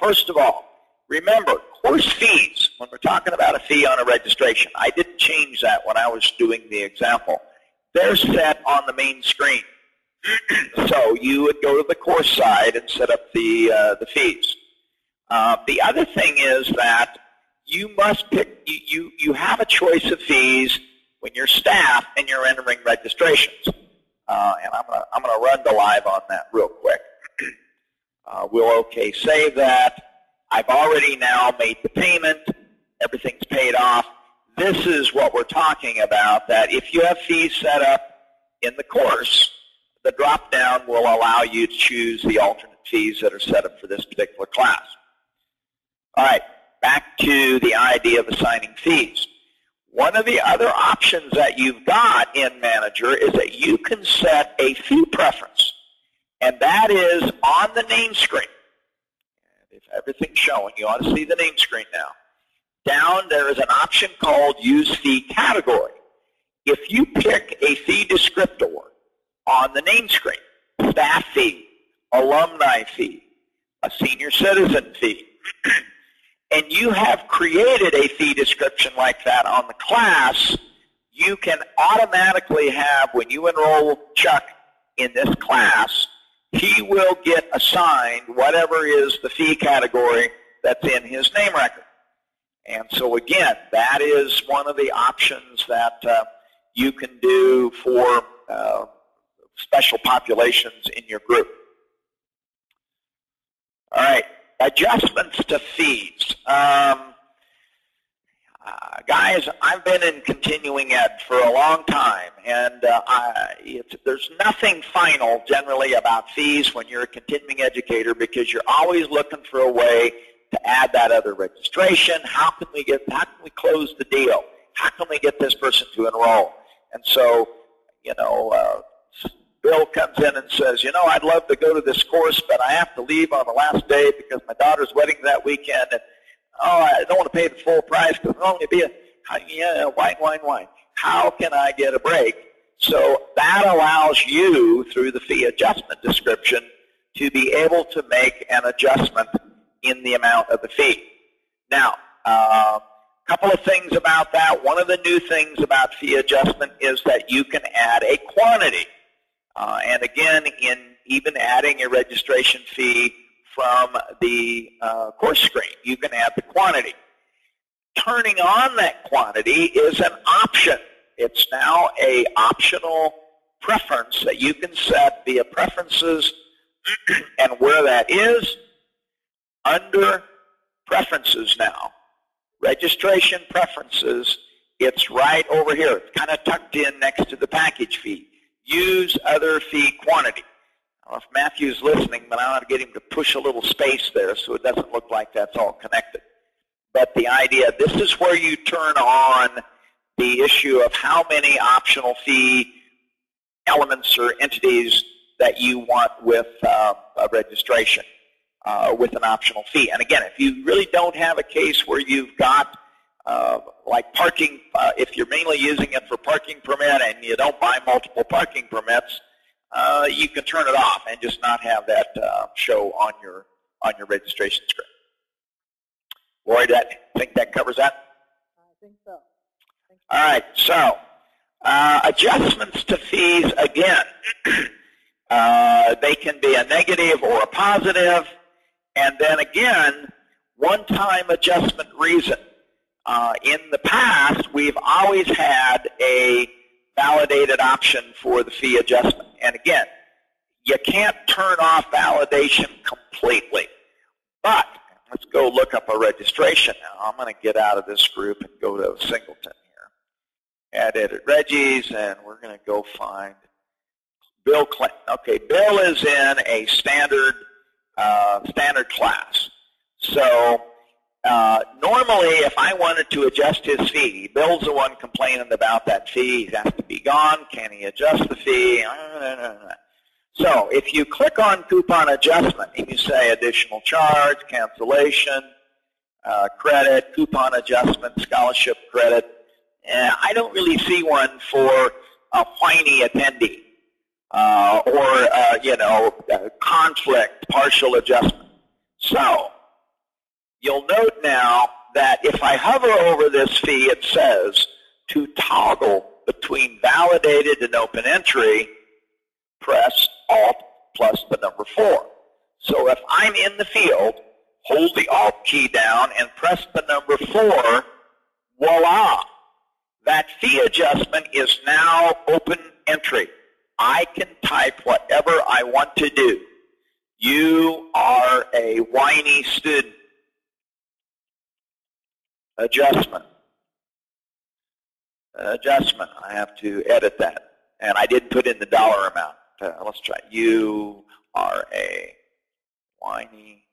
first of all, remember, course fees, when we're talking about a fee on a registration, I didn't change that when I was doing the example. They're set on the main screen. so you would go to the course side and set up the, uh, the fees. Uh, the other thing is that you must pick, you, you, you have a choice of fees when you're staff and you're entering registrations. Uh, and I'm going I'm gonna run the live on that real quick. Uh, we'll okay save that. I've already now made the payment. Everything's paid off. This is what we're talking about, that if you have fees set up in the course, the drop-down will allow you to choose the alternate fees that are set up for this particular class. All right, back to the idea of assigning fees. One of the other options that you've got in Manager is that you can set a fee preference, and that is on the name screen. If everything's showing, you ought to see the name screen now. Down there is an option called Use Fee Category. If you pick a fee descriptor on the name screen, staff fee, alumni fee, a senior citizen fee, and you have created a fee description like that on the class, you can automatically have, when you enroll Chuck in this class, he will get assigned whatever is the fee category that's in his name record. And so again, that is one of the options that uh, you can do for uh, special populations in your group. All right, adjustments to fees. Um, guys, I've been in continuing ed for a long time, and uh, I, there's nothing final generally about fees when you're a continuing educator because you're always looking for a way to add that other registration. How can we get? How can we close the deal? How can we get this person to enroll? And so, you know, uh, Bill comes in and says, you know, I'd love to go to this course, but I have to leave on the last day because my daughter's wedding that weekend, and oh, I don't want to pay the full price because it'll only be a yeah, whine, whine, whine. How can I get a break? So that allows you, through the fee adjustment description, to be able to make an adjustment in the amount of the fee. Now, a uh, couple of things about that. One of the new things about fee adjustment is that you can add a quantity. Uh, and again, in even adding a registration fee from the uh, course screen, you can add the quantity. Turning on that quantity is an option. It's now a optional preference that you can set via preferences and where that is under preferences now. Registration preferences, it's right over here. It's kind of tucked in next to the package fee use other fee quantity. Now, if Matthew's listening, but I want to get him to push a little space there so it doesn't look like that's all connected. But the idea, this is where you turn on the issue of how many optional fee elements or entities that you want with uh, a registration uh, with an optional fee. And again, if you really don't have a case where you've got uh, like parking, uh, if you're mainly using it for parking permit and you don't buy multiple parking permits, uh, you can turn it off and just not have that uh, show on your on your registration screen. Lloyd, I think that covers that. I think so. All right, so uh, adjustments to fees again. Uh, they can be a negative or a positive, and then again, one-time adjustment reason. Uh, in the past, we've always had a validated option for the fee adjustment. And again, you can't turn off validation completely. But let's go look up a registration now. I'm going to get out of this group and go to Singleton here. Add edit Reggie's, and we're going to go find Bill Clinton. Okay, Bill is in a standard uh, standard class. So uh, normally, if I wanted to adjust his fee, Bill's the one complaining about that fee. He has to be gone. Can he adjust the fee? So if you click on coupon adjustment and you say additional charge, cancellation, uh, credit, coupon adjustment, scholarship credit, eh, I don't really see one for a whiny attendee uh, or, uh, you know, conflict, partial adjustment. So you'll note now that if I hover over this fee, it says to toggle between validated and open entry, press Alt plus the number 4. So if I'm in the field, hold the Alt key down and press the number 4, voila, that fee adjustment is now open entry. I can type whatever I want to do. You are a whiny student. Adjustment. Adjustment. I have to edit that. And I didn't put in the dollar amount. Uh, let's try. You are a whiny.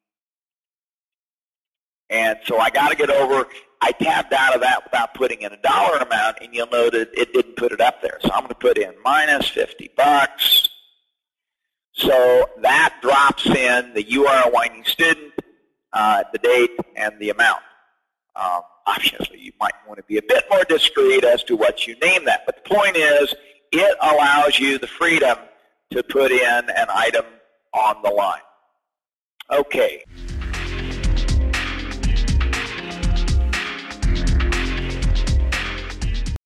And so I got to get over I tabbed out of that without putting in a dollar amount, and you'll that it didn't put it up there. So I'm going to put in minus 50 bucks. So that drops in the you are a whining student, uh, the date, and the amount. Um, obviously, you might want to be a bit more discreet as to what you name that. But the point is, it allows you the freedom to put in an item on the line. Okay.